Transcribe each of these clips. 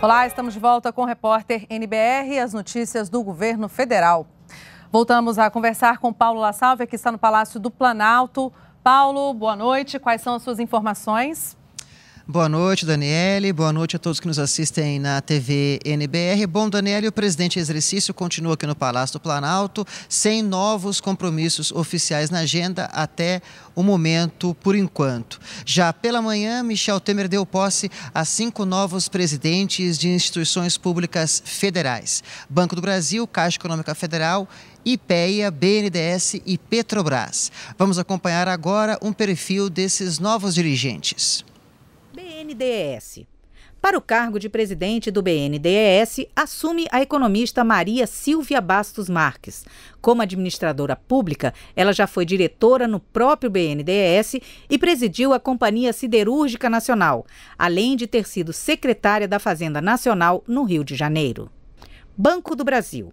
Olá, estamos de volta com o repórter NBR e as notícias do governo federal. Voltamos a conversar com Paulo La Salve, que está no Palácio do Planalto. Paulo, boa noite. Quais são as suas informações? Boa noite, Daniele. Boa noite a todos que nos assistem na TV NBR. Bom, Daniele, o presidente em exercício continua aqui no Palácio do Planalto, sem novos compromissos oficiais na agenda até o momento, por enquanto. Já pela manhã, Michel Temer deu posse a cinco novos presidentes de instituições públicas federais: Banco do Brasil, Caixa Econômica Federal IPEA, BNDES e Petrobras. Vamos acompanhar agora um perfil desses novos dirigentes. BNDES. Para o cargo de presidente do BNDES, assume a economista Maria Silvia Bastos Marques. Como administradora pública, ela já foi diretora no próprio BNDES e presidiu a Companhia Siderúrgica Nacional, além de ter sido secretária da Fazenda Nacional no Rio de Janeiro. Banco do Brasil.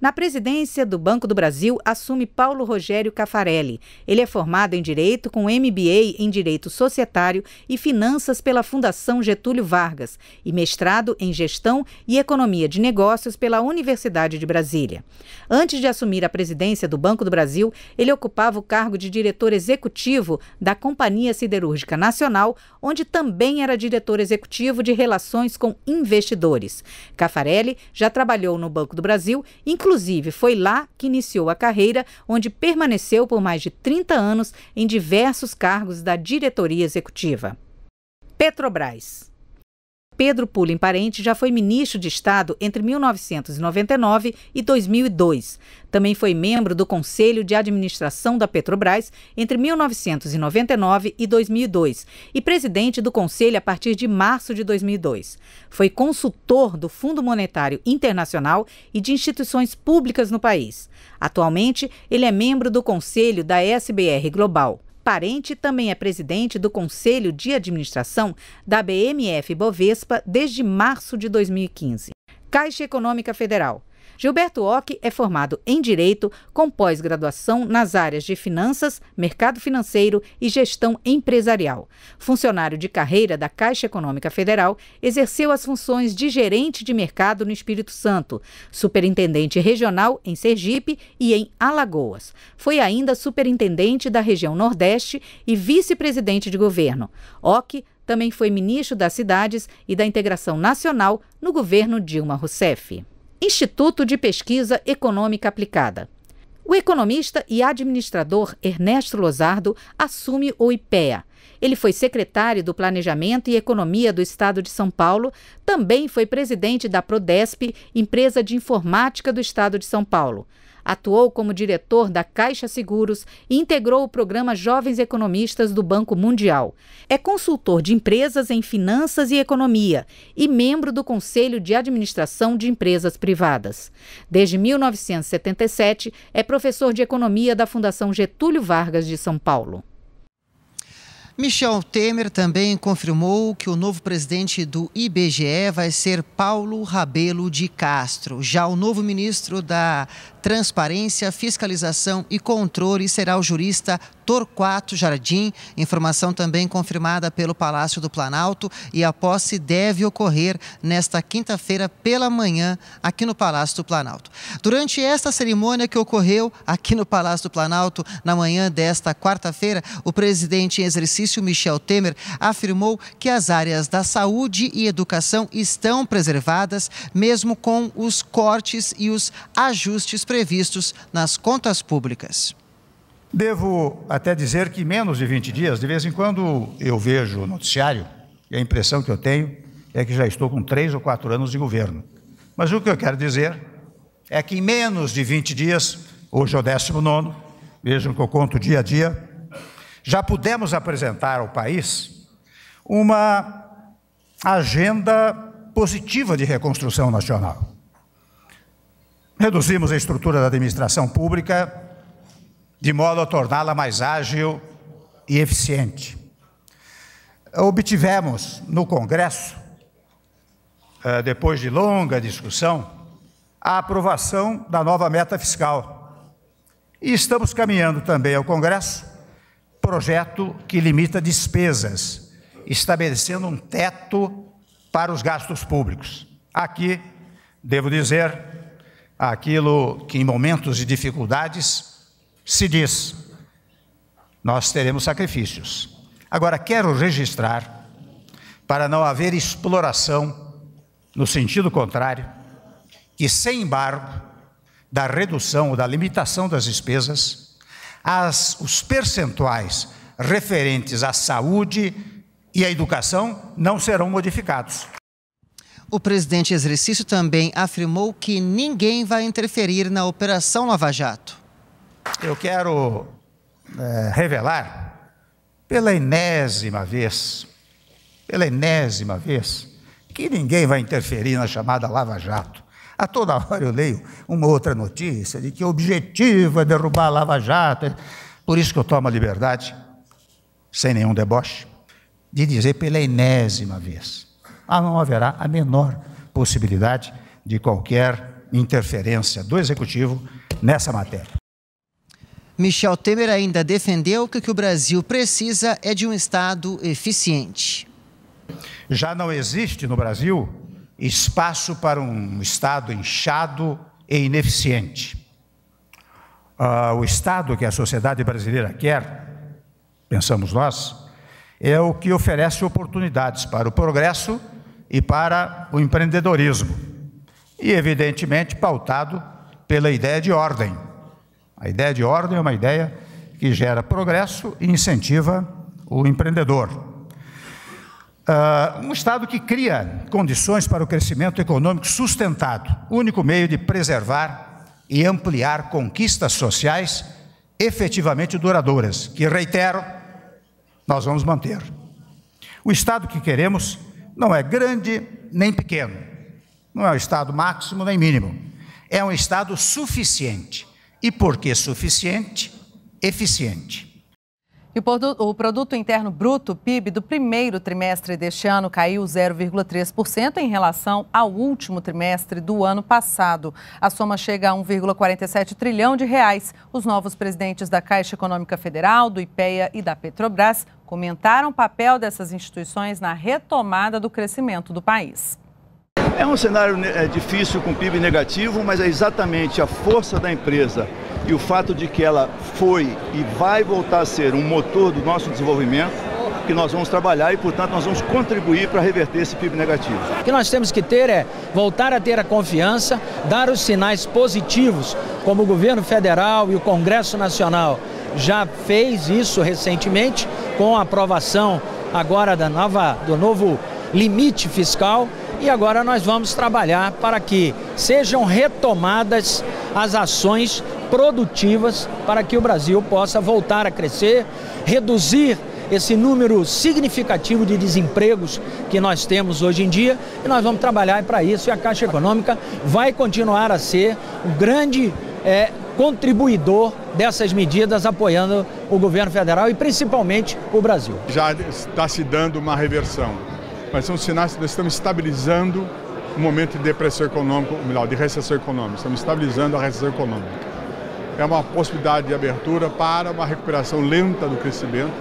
Na presidência do Banco do Brasil assume Paulo Rogério Cafarelli. Ele é formado em Direito com MBA em Direito Societário e Finanças pela Fundação Getúlio Vargas e mestrado em Gestão e Economia de Negócios pela Universidade de Brasília. Antes de assumir a presidência do Banco do Brasil, ele ocupava o cargo de diretor executivo da Companhia Siderúrgica Nacional, onde também era diretor executivo de Relações com Investidores. Cafarelli já trabalhou no Banco do Brasil, inclusive Inclusive, foi lá que iniciou a carreira, onde permaneceu por mais de 30 anos em diversos cargos da diretoria executiva. Petrobras. Pedro Pulim Parente já foi ministro de Estado entre 1999 e 2002. Também foi membro do Conselho de Administração da Petrobras entre 1999 e 2002 e presidente do Conselho a partir de março de 2002. Foi consultor do Fundo Monetário Internacional e de instituições públicas no país. Atualmente, ele é membro do Conselho da SBR Global. Parente também é presidente do Conselho de Administração da BMF Bovespa desde março de 2015. Caixa Econômica Federal. Gilberto Ock é formado em Direito, com pós-graduação nas áreas de Finanças, Mercado Financeiro e Gestão Empresarial. Funcionário de carreira da Caixa Econômica Federal, exerceu as funções de gerente de mercado no Espírito Santo, superintendente regional em Sergipe e em Alagoas. Foi ainda superintendente da região Nordeste e vice-presidente de governo. Ock também foi ministro das Cidades e da Integração Nacional no governo Dilma Rousseff. Instituto de Pesquisa Econômica Aplicada. O economista e administrador Ernesto Lozardo assume o IPEA. Ele foi secretário do Planejamento e Economia do Estado de São Paulo, também foi presidente da Prodesp, empresa de informática do Estado de São Paulo. Atuou como diretor da Caixa Seguros e integrou o programa Jovens Economistas do Banco Mundial. É consultor de empresas em finanças e economia e membro do Conselho de Administração de Empresas Privadas. Desde 1977, é professor de economia da Fundação Getúlio Vargas de São Paulo. Michel Temer também confirmou que o novo presidente do IBGE vai ser Paulo Rabelo de Castro. Já o novo ministro da Transparência, Fiscalização e Controle será o jurista Torquato Jardim. Informação também confirmada pelo Palácio do Planalto e a posse deve ocorrer nesta quinta-feira pela manhã aqui no Palácio do Planalto. Durante esta cerimônia que ocorreu aqui no Palácio do Planalto na manhã desta quarta-feira, o presidente em exercício Michel Temer afirmou que as áreas da saúde e educação estão preservadas mesmo com os cortes e os ajustes previstos nas contas públicas. Devo até dizer que menos de 20 dias, de vez em quando eu vejo o noticiário e a impressão que eu tenho é que já estou com três ou quatro anos de governo. Mas o que eu quero dizer é que em menos de 20 dias, hoje é o 19, vejam que eu conto dia a dia, já pudemos apresentar ao país uma agenda positiva de reconstrução nacional. Reduzimos a estrutura da administração pública de modo a torná-la mais ágil e eficiente. Obtivemos no Congresso, eh, depois de longa discussão, a aprovação da nova meta fiscal. E estamos caminhando também ao Congresso projeto que limita despesas, estabelecendo um teto para os gastos públicos. Aqui, devo dizer, aquilo que em momentos de dificuldades se diz: nós teremos sacrifícios. Agora, quero registrar, para não haver exploração, no sentido contrário, que sem embargo da redução ou da limitação das despesas, as, os percentuais referentes à saúde e à educação não serão modificados. O presidente exercício também afirmou que ninguém vai interferir na Operação Lava Jato. Eu quero é, revelar, pela enésima vez, pela enésima vez, que ninguém vai interferir na chamada Lava Jato. A toda hora eu leio uma outra notícia de que o objetivo é derrubar a Lava Jato. Por isso que eu tomo a liberdade, sem nenhum deboche, de dizer pela enésima vez ah, não haverá a menor possibilidade de qualquer interferência do Executivo nessa matéria. Michel Temer ainda defendeu que o que o Brasil precisa é de um Estado eficiente. Já não existe no Brasil espaço para um Estado inchado e ineficiente. Uh, o Estado que a sociedade brasileira quer, pensamos nós, é o que oferece oportunidades para o progresso e para o empreendedorismo. E, evidentemente, pautado pela ideia de ordem. A ideia de ordem é uma ideia que gera progresso e incentiva o empreendedor. Uh, um Estado que cria condições para o crescimento econômico sustentado, único meio de preservar e ampliar conquistas sociais efetivamente duradouras, que, reitero, nós vamos manter. O Estado que queremos não é grande nem pequeno, não é um estado máximo nem mínimo, é um estado suficiente. E por que suficiente? Eficiente. E o produto interno bruto, PIB, do primeiro trimestre deste ano caiu 0,3% em relação ao último trimestre do ano passado. A soma chega a 1,47 trilhão de reais. Os novos presidentes da Caixa Econômica Federal, do IPEA e da Petrobras comentaram o papel dessas instituições na retomada do crescimento do país. É um cenário é, difícil com PIB negativo, mas é exatamente a força da empresa e o fato de que ela foi e vai voltar a ser um motor do nosso desenvolvimento que nós vamos trabalhar e, portanto, nós vamos contribuir para reverter esse PIB negativo. O que nós temos que ter é voltar a ter a confiança, dar os sinais positivos, como o governo federal e o Congresso Nacional já fez isso recentemente com a aprovação agora da nova, do novo limite fiscal e agora nós vamos trabalhar para que sejam retomadas as ações produtivas para que o Brasil possa voltar a crescer, reduzir esse número significativo de desempregos que nós temos hoje em dia e nós vamos trabalhar para isso e a Caixa Econômica vai continuar a ser um grande é, contribuidor dessas medidas apoiando o governo federal e principalmente o Brasil. Já está se dando uma reversão, mas são sinais que nós estamos estabilizando o momento de depressão econômica, melhor, de recessão econômica, estamos estabilizando a recessão econômica. É uma possibilidade de abertura para uma recuperação lenta do crescimento,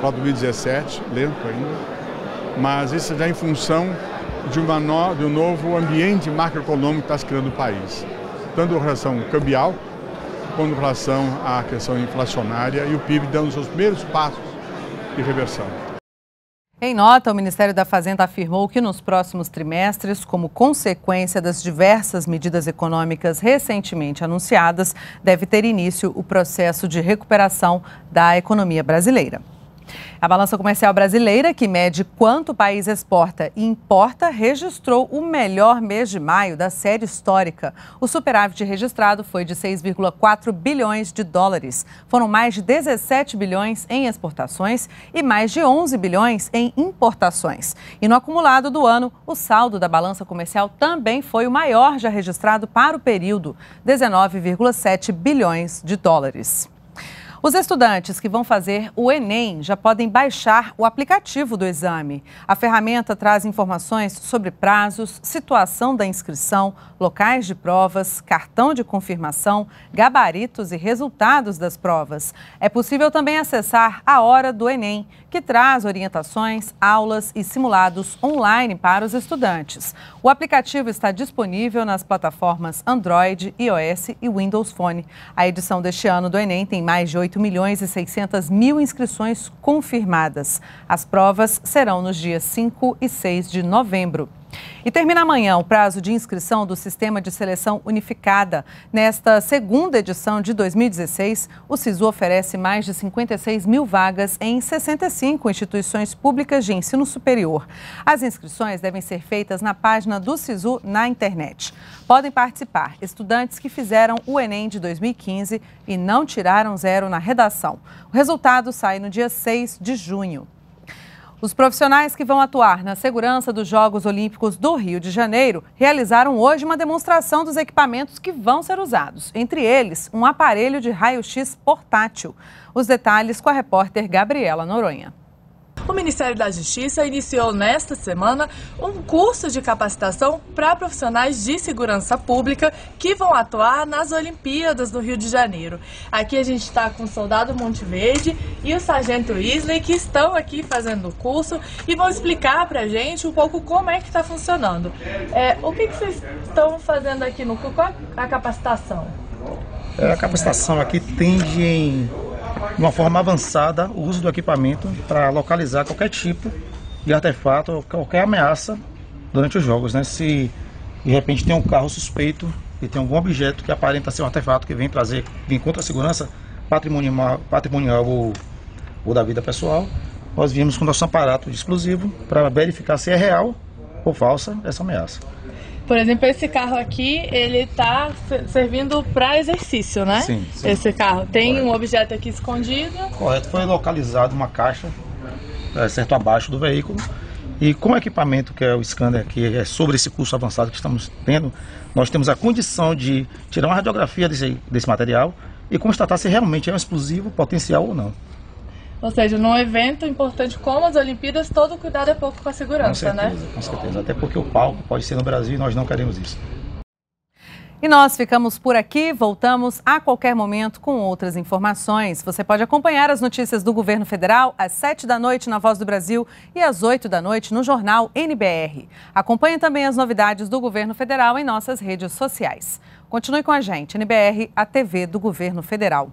para 2017, lento ainda, mas isso já em função de, uma no, de um novo ambiente macroeconômico que está se criando no país, tanto em relação cambial, com relação à questão inflacionária e o PIB dando os seus primeiros passos de reversão. Em nota, o Ministério da Fazenda afirmou que nos próximos trimestres, como consequência das diversas medidas econômicas recentemente anunciadas, deve ter início o processo de recuperação da economia brasileira. A balança comercial brasileira, que mede quanto o país exporta e importa, registrou o melhor mês de maio da série histórica. O superávit registrado foi de 6,4 bilhões de dólares. Foram mais de 17 bilhões em exportações e mais de 11 bilhões em importações. E no acumulado do ano, o saldo da balança comercial também foi o maior já registrado para o período, 19,7 bilhões de dólares. Os estudantes que vão fazer o Enem já podem baixar o aplicativo do exame. A ferramenta traz informações sobre prazos, situação da inscrição, locais de provas, cartão de confirmação, gabaritos e resultados das provas. É possível também acessar a hora do Enem, que traz orientações, aulas e simulados online para os estudantes. O aplicativo está disponível nas plataformas Android, iOS e Windows Phone. A edição deste ano do Enem tem mais de 8 milhões e 600 mil inscrições confirmadas. As provas serão nos dias 5 e 6 de novembro. E termina amanhã o prazo de inscrição do Sistema de Seleção Unificada. Nesta segunda edição de 2016, o SISU oferece mais de 56 mil vagas em 65 instituições públicas de ensino superior. As inscrições devem ser feitas na página do SISU na internet. Podem participar estudantes que fizeram o Enem de 2015 e não tiraram zero na redação. O resultado sai no dia 6 de junho. Os profissionais que vão atuar na segurança dos Jogos Olímpicos do Rio de Janeiro realizaram hoje uma demonstração dos equipamentos que vão ser usados, entre eles um aparelho de raio-x portátil. Os detalhes com a repórter Gabriela Noronha. O Ministério da Justiça iniciou nesta semana um curso de capacitação para profissionais de segurança pública que vão atuar nas Olimpíadas do Rio de Janeiro. Aqui a gente está com o soldado Monteverde e o sargento Isley que estão aqui fazendo o curso e vão explicar para a gente um pouco como é que está funcionando. É, o que, que vocês estão fazendo aqui no curso? Qual a capacitação? É, a capacitação aqui tende em de uma forma avançada o uso do equipamento para localizar qualquer tipo de artefato ou qualquer ameaça durante os jogos. Né? Se de repente tem um carro suspeito e tem algum objeto que aparenta ser um artefato que vem trazer, vem contra a segurança patrimonial, patrimonial ou, ou da vida pessoal, nós viemos com nosso aparato de explosivo para verificar se é real ou falsa essa ameaça. Por exemplo, esse carro aqui, ele está servindo para exercício, né? Sim, sim. Esse carro. Tem Correto. um objeto aqui escondido. Correto. Foi localizado uma caixa, é, certo abaixo do veículo. E com o equipamento que é o scanner, que é sobre esse curso avançado que estamos tendo, nós temos a condição de tirar uma radiografia desse, desse material e constatar se realmente é um explosivo potencial ou não. Ou seja, num evento importante como as Olimpíadas, todo cuidado é pouco com a segurança, com né? certeza, né? Com certeza, até porque o palco pode ser no Brasil e nós não queremos isso. E nós ficamos por aqui, voltamos a qualquer momento com outras informações. Você pode acompanhar as notícias do governo federal às 7 da noite na Voz do Brasil e às 8 da noite no jornal NBR. Acompanhe também as novidades do governo federal em nossas redes sociais. Continue com a gente, NBR, a TV do governo federal.